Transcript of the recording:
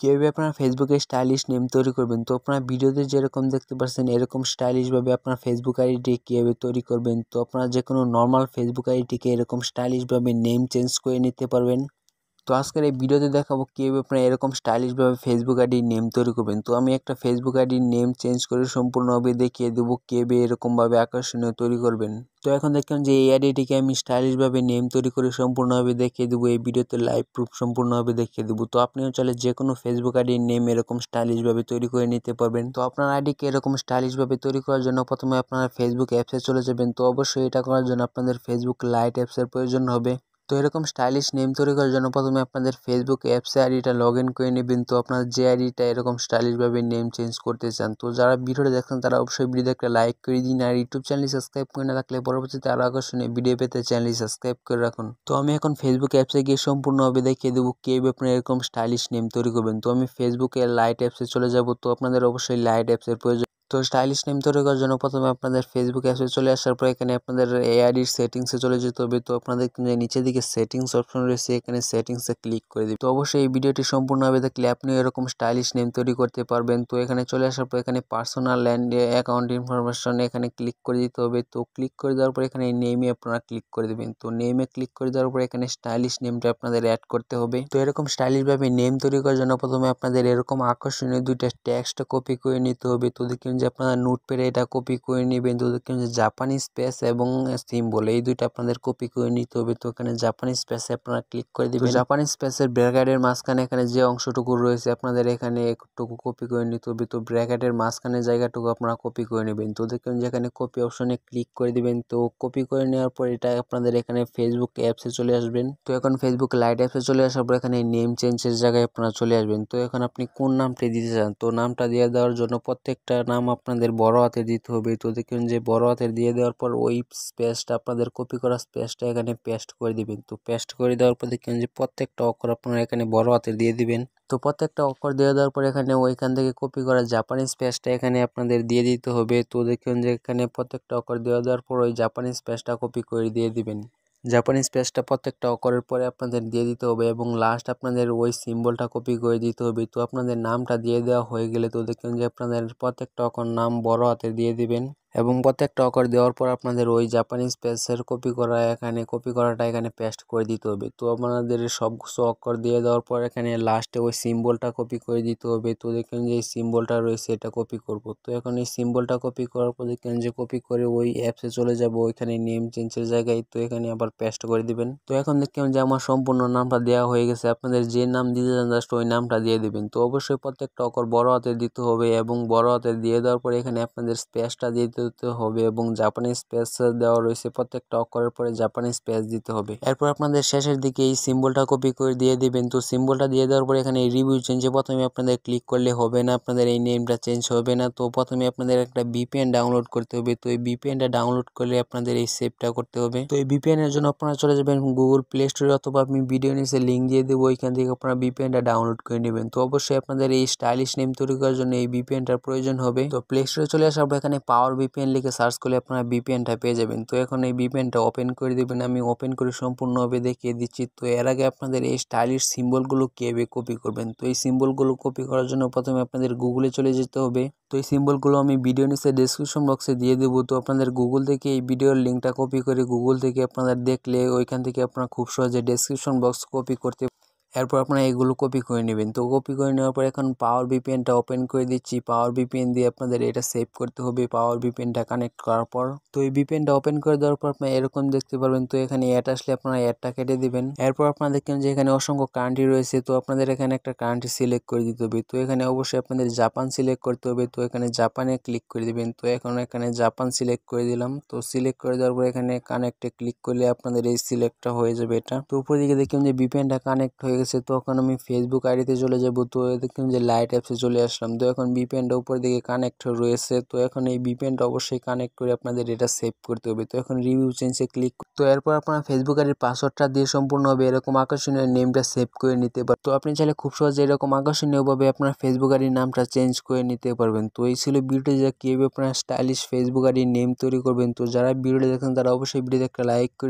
কীভাবে আপনার ফেসবুকে স্টাইলিশ নেম তৈরি করবেন? তো আপনারা ভিডিওতে যেরকম দেখতে পাচ্ছেন, এরকম স্টাইলিশভাবে আপনার ফেসবুক আইডিটি কীভাবে তৈরি করবেন? তো আপনারা যে কোনো নর্মাল ফেসবুক আইডিটিকে এরকম স্টাইলিশভাবে নেম চেঞ্জ করে নিতে পারবেন। তো আজকের এই ভিডিওতে দেখাবো কীভাবে আপনারা এরকম স্টাইলিশভাবে ফেসবুক আইডির নেম তৈরি করবেন। তো আমি একটা ফেসবুক আইডির নেম চেঞ্জ করে সম্পূর্ণভাবে দেখিয়ে দেবো কীভাবে এরকমভাবে আকর্ষণীয় তৈরি করবেন। তো এখন দেখলাম যে এই আইডিটিকে আমি স্টাইলিশভাবে নেম তৈরি করে সম্পূর্ণভাবে দেখিয়ে দেবো। এই ভিডিওতে লাইভ প্রুফ সম্পূর্ণভাবে দেখিয়ে দেবো। তো আপনিও চাইলে যে কোনো ফেসবুক আইডির নেম এরকম স্টাইলিশভাবে তৈরি করে নিতে পারবেন। তো আপনার আইডিকে এরকম স্টাইলিশভাবে তৈরি করার জন্য প্রথমে আপনারা ফেসবুক অ্যাপসে চলে যাবেন। তো অবশ্যই এটা করার জন্য আপনাদের ফেসবুক লাইট অ্যাপসের প্রয়োজন হবে। তো এরকম স্টাইলিশ নেম তৈরি করার জন্য প্রথমে আপনাদের ফেসবুক অ্যাপসে আইডিটা লগ ইন করে নেবেন। তো আপনার যে আইডিটা এরকম স্টাইলিশভাবে নেম চেঞ্জ করতে চান, তো যারা ভিডিওটা দেখছেন তারা অবশ্যই ভিডিও একটা লাইক করে দিন আর ইউটিউব চ্যানেল সাবস্ক্রাইব করে না থাকলে পরবর্তীতে আরও আকর্ষণীয় ভিডিও পেতে চ্যানেল সাবস্ক্রাইব করে রাখুন। তো আমি এখন ফেসবুক অ্যাপসে গিয়ে সম্পূর্ণভাবে দেখিয়ে দেবো কীভাবে আপনি এরকম স্টাইলিশ নেম তৈরি করবেন। তো আমি ফেসবুকে লাইট অ্যাপসে চলে যাব। তো আপনাদের অবশ্যই লাইট অ্যাপসের প্রয়োজন তো স্টাইলিশ নেম তৈরি করার জন্য প্রথমে আপনাদের ফেসবুক অ্যাপে চলে আসার পর এখানে আপনাদের এআইডির সেটিংসে চলে যেতে হবে। তো আপনাদের নিচের দিকে সেটিংস অপশন রয়েছে, এখানে সেটিংসে ক্লিক করে দিবে তো অবশ্যই এই ভিডিওটি সম্পূর্ণভাবে দেখলে আপনি এরকম স্টাইলিশ নেম তৈরি করতে পারবেন। তো এখানে চলে আসার পর এখানে পার্সোনাল ল্যান্ড অ্যাকাউন্ট ইনফরমেশন এখানে ক্লিক করে দিতে হবে। তো ক্লিক করে দেওয়ার পর এখানে নেমে আপনারা ক্লিক করে দেবেন। তো নেমে ক্লিক করে দেওয়ার পর এখানে স্টাইলিশ নেমটা আপনাদের অ্যাড করতে হবে। তো এরকম স্টাইলিশভাবে নেম তৈরি করার জন্য প্রথমে আপনাদের এরকম আকর্ষণীয় দুইটা ট্যাক্সট কপি করে নিতে হবে। তো দেখুন যে আপনারা নোট পেরে এটা কপি করে নেবেন। তো দেখুন যে জাপানি স্পেস এবং সিম্বল এই দুইটা আপনাদের কপি করে নিতে হবে। তো এখানে জাপানি স্পেসে আপনারা ক্লিক করে দেবেন। জাপানি স্পেসের ব্র্যাকেটের মাঝখানে এখানে যে অংশটুকু রয়েছে আপনাদের এখানে একটুকু কপি করে নিতে হবে। তো ব্র্যাকেটের মাঝখানে জায়গাটুকু আপনারা কপি করে নেবেন। তো দেখুন যে এখানে কপি অপশনে ক্লিক করে দিবেন। তো কপি করে নেওয়ার পর এটা আপনাদের এখানে ফেসবুক অ্যাপসে চলে আসবেন। তো এখন ফেসবুক লাইট অ্যাপসে চলে আসার পর এখানে নেম চেঞ্জের জায়গায় আপনারা চলে আসবেন। তো এখন আপনি কোন নামটি দিতে চান? তো নামটা দিয়ে দেওয়ার জন্য প্রত্যেকটা নাম আপনাদের বড় হাতে দিতে হবে। তো দেখুন যে বড় হাতের দিয়ে দেওয়ার পর ওই স্পেসটা আপনাদের কপি করা স্পেসটা এখানে পেস্ট করে দিবেন। তো পেস্ট করে দেওয়ার পর দেখুন যে প্রত্যেকটা অক্ষর আপনারা এখানে বড় হাতের দিয়ে দিবেন। তো প্রত্যেকটা অক্ষর দিয়ে দেওয়ার পর এখানে ওইখান থেকে কপি করা জাপানিজ পেজটা এখানে আপনাদের দিয়ে দিতে হবে। তো দেখুন যে এখানে প্রত্যেকটা অক্ষর দেওয়া দেওয়ার পর ওই জাপানিজ পেজটা কপি করে দিয়ে দিবেন। জাপানিজ পেজটা প্রত্যেকটা অকরের পরে আপনাদের দিয়ে দিতে হবে এবং লাস্ট আপনাদের ওই সিম্বলটা কপি করে দিতে হবে। তো আপনাদের নামটা দিয়ে দেওয়া হয়ে গেলে তো দেখবেন যে আপনাদের প্রত্যেকটা অকর নাম বড় হাতে দিয়ে দিবেন। এবং প্রত্যেকটা অক্ষর দেওয়ার পর আপনাদের ওই জাপানিজ পেজের কপি করা এখানে কপি করাটা এখানে পেস্ট করে দিতে হবে। তো আপনাদের সব কিছু অক্ষর দিয়ে দেওয়ার পর এখানে লাস্টে ওই সিম্বলটা কপি করে দিতে হবে। তো দেখেন যে এই সিম্বলটা রয়েছে, এটা কপি করব। তো এখন এই সিম্বলটা কপি করার পর দেখেন যে কপি করে ওই অ্যাপসে চলে যাব, ওইখানে নেম চেঞ্জের জায়গায়। তো এখানে আবার পেস্ট করে দিবেন। তো এখন দেখেন যে আমার সম্পূর্ণ নামটা দেওয়া হয়ে গেছে। আপনাদের যে নাম দিতে চান জাস্ট ওই নামটা দিয়ে দিবেন। তো অবশ্যই প্রত্যেকটা অক্ষর বড় হাতে দিতে হবে এবং বড় হাতে দিয়ে দেওয়ার পর এখানে আপনাদের স্পেসটা দিয়ে দিতে হবে এবং জাপানিজ স্পেস দেওয়া রয়েছে প্রত্যেকটা অক্ষরের পরে জাপানিজ স্পেস দিতে হবে। এরপর আপনাদের শেষের দিকে এই সিম্বলটা কপি করে দিয়ে দিবেন। তো সিম্বলটা দিয়ে দেওয়ার পরে এখানে রিভিউ চেঞ্জে প্রথমে আপনাদের ক্লিক করলে হবে না, আপনাদের এই নেমটা চেঞ্জ হবে না। তো প্রথমে আপনাদের একটা বিপিএন ডাউনলোড করতে হবে। তো এই বিপিএনটা ডাউনলোড করলে আপনাদের এই সেভটা করতে হবে। তো এই বিপিএনের জন্য আপনারা চলে যাবেন গুগল প্লে স্টোরে অথবা আমি ভিডিও নিচে লিঙ্ক দিয়ে দেবো, ওইখান থেকে আপনারা বিপিএনটা ডাউনলোড করে নেবেন। তো অবশ্যই আপনাদের এই স্টাইলিশ নেম তৈরি করার জন্য এই বিপিএনটার প্রয়োজন হবে। তো প্লে স্টোরে চলে আসার পর এখানে পাওয়ার বিপিএন লিখে সার্চ করলে আপনারা বিপিএনটা পেয়ে যাবেন। তো এখন এই বিপিএনটা ওপেন করে দেবেন, আমি ওপেন করে সম্পূর্ণভাবে দেখিয়ে দিচ্ছি। তো এর আগে আপনাদের এই স্টাইলিশ সিম্বলগুলো কীভাবে কপি করবেন? তো এই সিম্বলগুলো কপি করার জন্য প্রথমে আপনাদের গুগলে চলে যেতে হবে। তো এই সিম্বলগুলো আমি ভিডিও নিচে ডিসক্রিপশন বক্সে দিয়ে দেবো। তো আপনাদের গুগল থেকে এই ভিডিওর লিঙ্কটা কপি করে গুগল থেকে আপনাদের দেখলে ওইখান থেকে আপনারা খুব সহজে ডিসক্রিপশন বক্স কপি করতে এরপর আপনারা এগুলো কপি করে নেবেন। তো কপি করে নেওয়ার পর এখন পাওয়ার বিপিএনটা ওপেন করে দিচ্ছি। পাওয়ার বিপিএন দিয়ে আপনাদের এটা সেভ করতে হবে পাওয়ার বিপিএনটা কানেক্ট করার পর। তো এই বিপিএনটা ওপেন করে দেওয়ার পর আপনারা এরকম দেখতে পারবেন। তো এখানে অ্যাড আসলে আপনারা অ্যাডটা কেটে দিবেন। এরপর আপনারা দেখবেন যে এখানে অসংখ্য কান্ট্রি রয়েছে। তো আপনাদের এখানে একটা কান্ট্রি সিলেক্ট করে দিতে হবে। তো এখানে অবশ্যই আপনাদের জাপান সিলেক্ট করতে হবে। তো এখানে জাপানে ক্লিক করে দিবেন। তো এখন এখানে জাপান সিলেক্ট করে দিলাম। তো সিলেক্ট করে দেওয়ার পর এখানে কানেক্টে ক্লিক করলে আপনাদের এই সিলেক্টটা হয়ে যাবে এটা। তো উপর দিকে দেখবেন যে বিপিএনটা কানেক্ট হয়ে গেছে তখন আমি ফেসবুক আইডিতে চলে যাব। তো দেখুন যে লাইট অ্যাপসে চলে আসলাম। তো এখন বিপিএনটা উপর দিকে কানেক্ট রয়েছে। তো এখন এই বিপিএনটা অবশ্যই কানেক্ট করে আপনাদের এটা সেভ করতে হবে। তো এখন রিভিউ চেঞ্জে ক্লিক তো এরপর আপনার ফেসবুক আইডির পাসওয়ার্ডটা দিয়ে সম্পূর্ণ হবে এরকম আকর্ষণীয় নেমটা সেভ করে নিতে পারেন তো আপনি চাইলে খুব সহজে এরকম আকর্ষণীয়ভাবে আপনার ফেসবুক আইডির নামটা চেঞ্জ করে নিতে পারবেন। তো এই ছিল ভিডিওটি। যা কীভাবে আপনার স্টাইলিশ ফেসবুক আইডির নেম তৈরি করবেন, তো যারা ভিডিওটি দেখেন তারা অবশ্যই ভিডিওতে একটা লাইক করে